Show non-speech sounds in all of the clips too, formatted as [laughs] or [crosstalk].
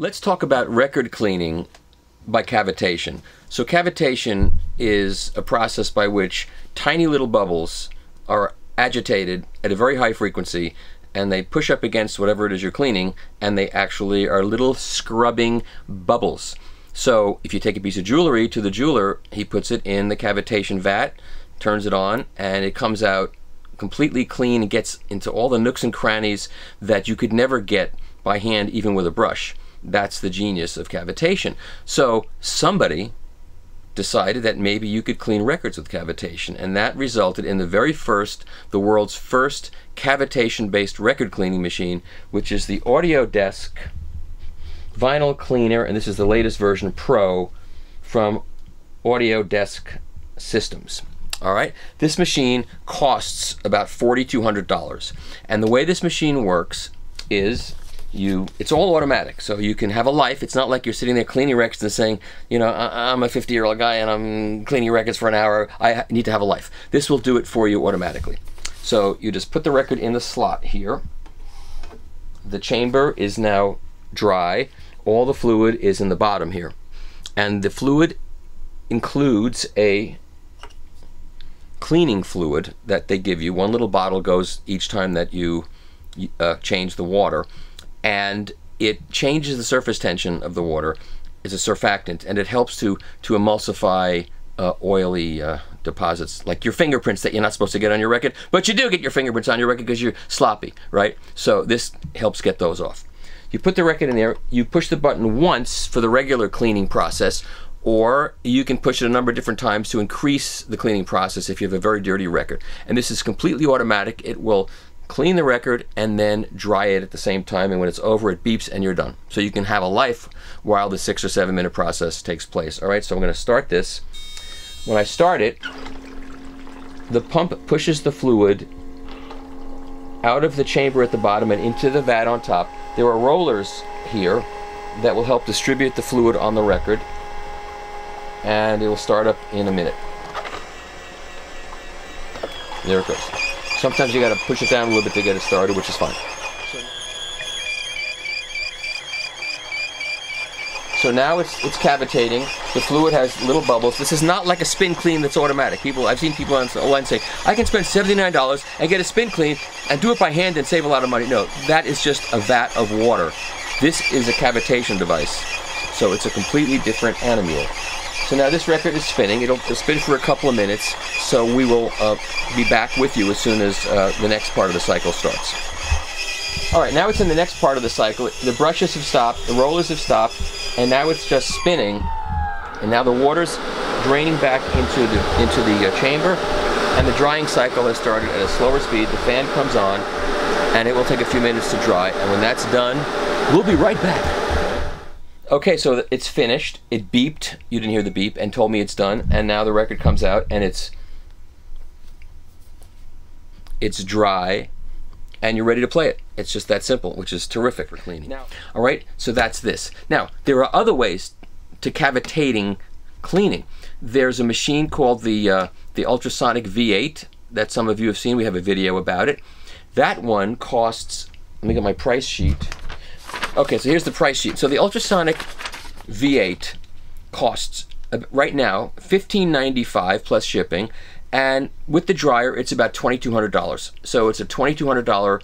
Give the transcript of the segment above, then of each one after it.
Let's talk about record cleaning by cavitation. So cavitation is a process by which tiny little bubbles are agitated at a very high frequency and they push up against whatever it is you're cleaning and they actually are little scrubbing bubbles. So if you take a piece of jewelry to the jeweler, he puts it in the cavitation vat, turns it on, and it comes out completely clean and gets into all the nooks and crannies that you could never get by hand even with a brush. That's the genius of cavitation. So somebody decided that maybe you could clean records with cavitation, and that resulted in the very first, the world's first cavitation-based record cleaning machine, which is the Audiodesk Vinyl Cleaner, and this is the latest version Pro from Audiodesk Systems. All right, this machine costs about $4,200, and the way this machine works is you it's all automatic so you can have a life. It's not like you're sitting there cleaning records and saying you know i'm a 50 year old guy and i'm cleaning records for an hour. I need to have a life. This will do it for you automatically. So you just put the record in the slot here. The chamber is now dry. All the fluid is in the bottom here. And the fluid includes a cleaning fluid that they give you. One little bottle goes each time that you uh, change the water and it changes the surface tension of the water. It's a surfactant, and it helps to to emulsify uh, oily uh, deposits, like your fingerprints that you're not supposed to get on your record, but you do get your fingerprints on your record because you're sloppy, right? So this helps get those off. You put the record in there, you push the button once for the regular cleaning process, or you can push it a number of different times to increase the cleaning process if you have a very dirty record. And this is completely automatic. It will clean the record, and then dry it at the same time. And when it's over, it beeps and you're done. So you can have a life while the six or seven minute process takes place. All right, so I'm going to start this. When I start it, the pump pushes the fluid out of the chamber at the bottom and into the vat on top. There are rollers here that will help distribute the fluid on the record and it will start up in a minute. There it goes. Sometimes you got to push it down a little bit to get it started, which is fine. So now it's it's cavitating. The fluid has little bubbles. This is not like a spin clean that's automatic. People, I've seen people online say, I can spend $79 and get a spin clean and do it by hand and save a lot of money. No, that is just a vat of water. This is a cavitation device. So it's a completely different animal. So now this record is spinning. It'll spin for a couple of minutes. So we will uh, be back with you as soon as uh, the next part of the cycle starts. All right, now it's in the next part of the cycle. The brushes have stopped, the rollers have stopped, and now it's just spinning. And now the water's draining back into the into the uh, chamber, and the drying cycle has started at a slower speed. The fan comes on, and it will take a few minutes to dry. And when that's done, we'll be right back. Okay, so it's finished. It beeped. You didn't hear the beep and told me it's done. And now the record comes out and it's it's dry and you're ready to play it. It's just that simple, which is terrific for cleaning. Now, all right, so that's this. Now, there are other ways to cavitating cleaning. There's a machine called the uh, the Ultrasonic V8 that some of you have seen. We have a video about it. That one costs. Let me get my price sheet. Okay, so here's the price sheet. So the ultrasonic V8 costs uh, right now $15.95 plus shipping, and with the dryer, it's about $2,200. So it's a $2,200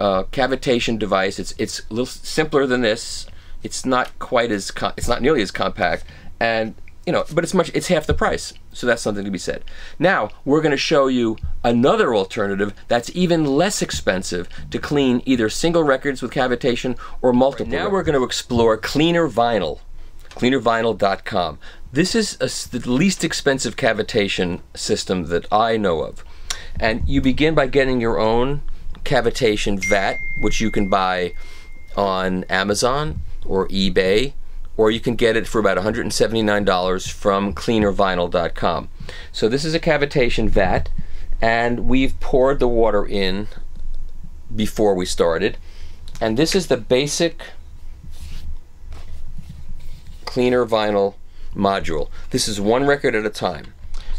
uh, cavitation device. It's it's a little simpler than this. It's not quite as it's not nearly as compact, and you know, but it's much it's half the price. So that's something to be said. Now, we're going to show you another alternative that's even less expensive to clean either single records with cavitation or multiple. Right, now we're going to explore Cleaner Vinyl, cleanervinyl.com. This is a, the least expensive cavitation system that I know of. And you begin by getting your own cavitation vat, which you can buy on Amazon or eBay or you can get it for about $179 from cleanervinyl.com. So this is a cavitation vat, and we've poured the water in before we started. And this is the basic cleaner vinyl module. This is one record at a time.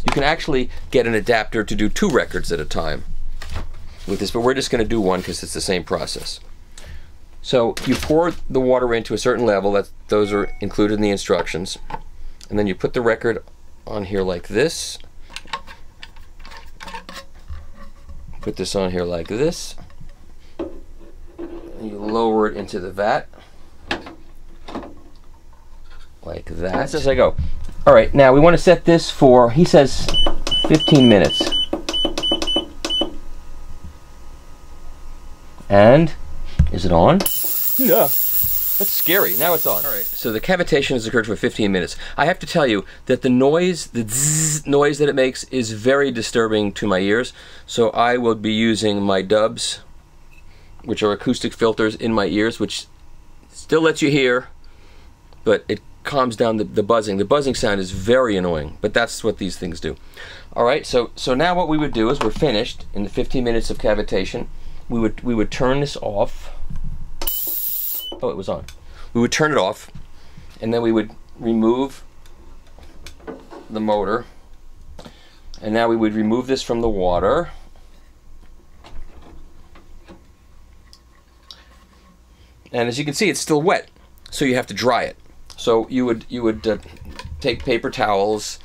You can actually get an adapter to do two records at a time with this, but we're just going to do one because it's the same process. So you pour the water into a certain level, that those are included in the instructions. And then you put the record on here like this. Put this on here like this. And you lower it into the vat. Like that. As I go. Oh, All right, now we want to set this for, he says 15 minutes. And is it on? Yeah. That's scary. Now it's on. All right. So the cavitation has occurred for 15 minutes. I have to tell you that the noise, the zzz noise that it makes is very disturbing to my ears. So I will be using my dubs, which are acoustic filters in my ears, which still lets you hear, but it calms down the, the buzzing. The buzzing sound is very annoying, but that's what these things do. All right. So so now what we would do is we're finished in the 15 minutes of cavitation. We would we would turn this off Oh, it was on. We would turn it off, and then we would remove the motor. And now we would remove this from the water. And as you can see, it's still wet, so you have to dry it. So you would you would uh, take paper towels,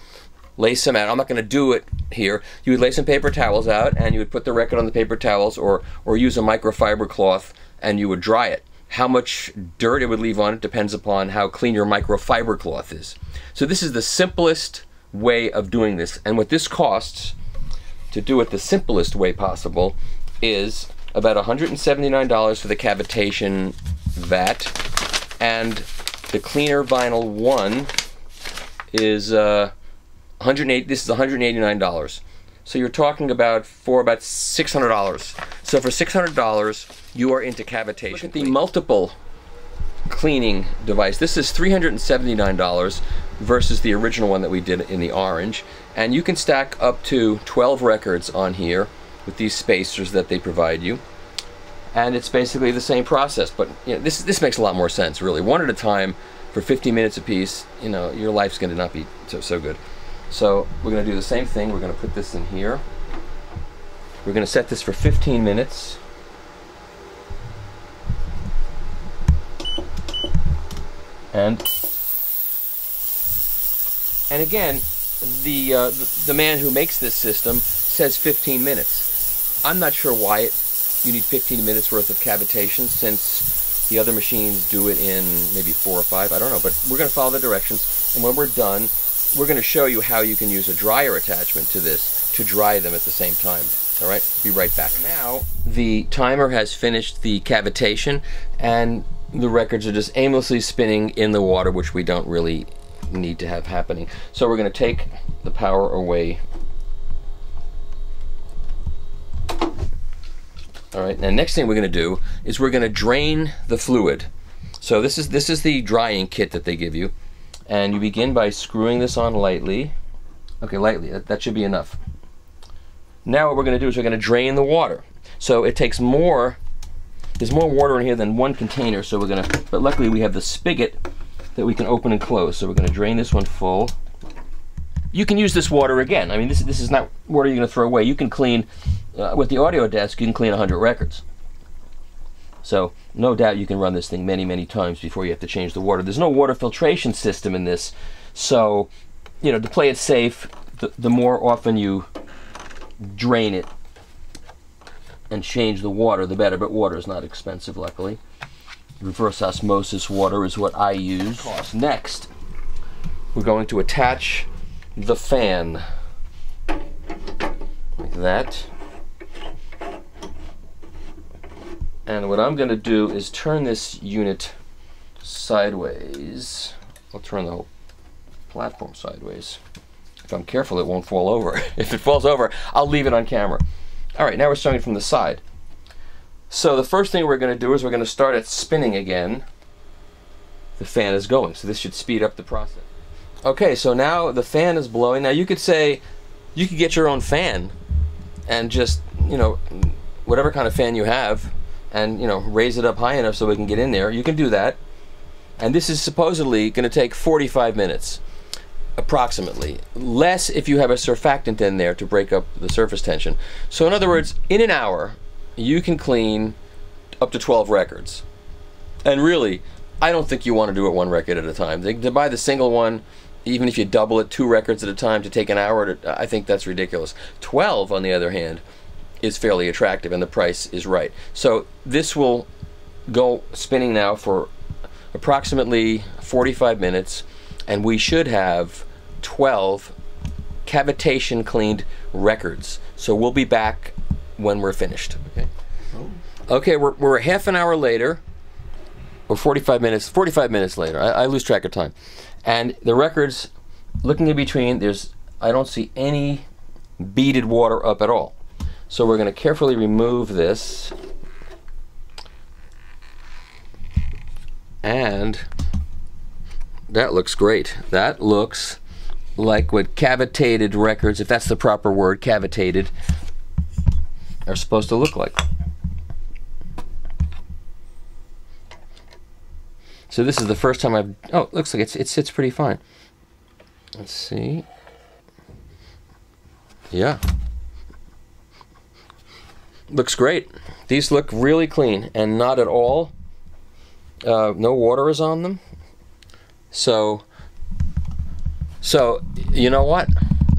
lay some out. I'm not going to do it here. You would lay some paper towels out, and you would put the record on the paper towels, or or use a microfiber cloth, and you would dry it. How much dirt it would leave on it depends upon how clean your microfiber cloth is. So this is the simplest way of doing this. And what this costs to do it the simplest way possible is about $179 for the cavitation vat and the cleaner vinyl one is uh, 108 this is $189 so you're talking about for about $600 so for $600 you are into cavitation. Look at the multiple cleaning device. This is $379 versus the original one that we did in the orange. And you can stack up to 12 records on here with these spacers that they provide you. And it's basically the same process, but you know, this, this makes a lot more sense, really. One at a time for 15 minutes a piece, you know, your life's going to not be so, so good. So we're going to do the same thing. We're going to put this in here. We're going to set this for 15 minutes. And and again, the, uh, the, man who makes this system says 15 minutes. I'm not sure why it, you need 15 minutes worth of cavitation since the other machines do it in maybe four or five. I don't know, but we're going to follow the directions, and when we're done, we're going to show you how you can use a dryer attachment to this to dry them at the same time. All right, be right back. Now the timer has finished the cavitation, and the records are just aimlessly spinning in the water, which we don't really need to have happening. So we're going to take the power away. All right, now next thing we're going to do is we're going to drain the fluid. So this is this is the drying kit that they give you, and you begin by screwing this on lightly. Okay, lightly. That, that should be enough. Now what we're going to do is we're going to drain the water. So it takes more there's more water in here than one container, so we're gonna, but luckily we have the spigot that we can open and close. So we're gonna drain this one full. You can use this water again. I mean, this, this is not water you're gonna throw away. You can clean, uh, with the audio desk, you can clean 100 records. So no doubt you can run this thing many, many times before you have to change the water. There's no water filtration system in this, so you know to play it safe, the, the more often you drain it, and change the water, the better. But water is not expensive, luckily. Reverse osmosis water is what I use. Next, we're going to attach the fan like that. And what I'm going to do is turn this unit sideways. I'll turn the whole platform sideways. If I'm careful, it won't fall over. [laughs] if it falls over, I'll leave it on camera. All right, now we're starting from the side. So the first thing we're going to do is we're going to start it spinning again. The fan is going, so this should speed up the process. Okay, so now the fan is blowing. Now you could say, you could get your own fan and just, you know, whatever kind of fan you have and, you know, raise it up high enough so we can get in there. You can do that. And this is supposedly going to take 45 minutes approximately. Less if you have a surfactant in there to break up the surface tension. So in other words, in an hour, you can clean up to 12 records. And really, I don't think you want to do it one record at a time. To buy the single one, even if you double it two records at a time to take an hour, to, I think that's ridiculous. 12, on the other hand, is fairly attractive and the price is right. So this will go spinning now for approximately 45 minutes and we should have 12 cavitation cleaned records. So we'll be back when we're finished. Okay, okay we're, we're a half an hour later or 45 minutes 45 minutes later I, I lose track of time and the records looking in between there's I don't see any beaded water up at all so we're going to carefully remove this and that looks great that looks like what cavitated records if that's the proper word cavitated are supposed to look like So this is the first time I've, oh, it looks like it's, it sits pretty fine. Let's see. Yeah. Looks great. These look really clean and not at all, uh, no water is on them. So, so, you know what?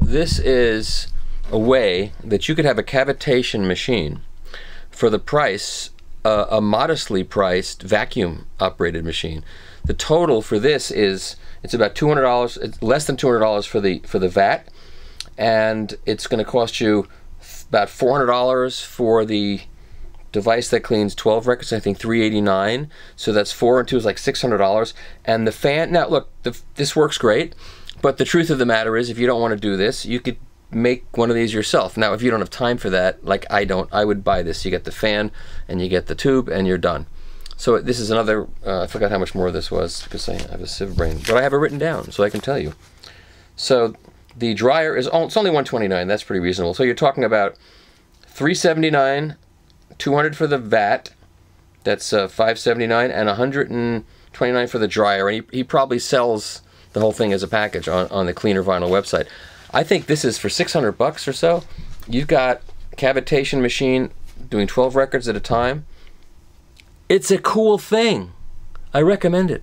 This is a way that you could have a cavitation machine for the price a, a modestly priced vacuum operated machine. The total for this is it's about two hundred dollars. It's less than two hundred dollars for the for the vat, and it's going to cost you about four hundred dollars for the device that cleans 12 records i think 389 so that's four and two is like $600 and the fan now look the, this works great but the truth of the matter is if you don't want to do this you could make one of these yourself. Now, if you don't have time for that, like I don't, I would buy this. You get the fan and you get the tube and you're done. So this is another, uh, I forgot how much more this was because I have a sieve brain, but I have it written down so I can tell you. So the dryer is, it's only 129 that's pretty reasonable. So you're talking about 379 200 for the vat, that's uh, 579 and 129 for the dryer. And he, he probably sells the whole thing as a package on, on the Cleaner Vinyl website. I think this is for 600 bucks or so. You've got cavitation machine doing 12 records at a time. It's a cool thing. I recommend it.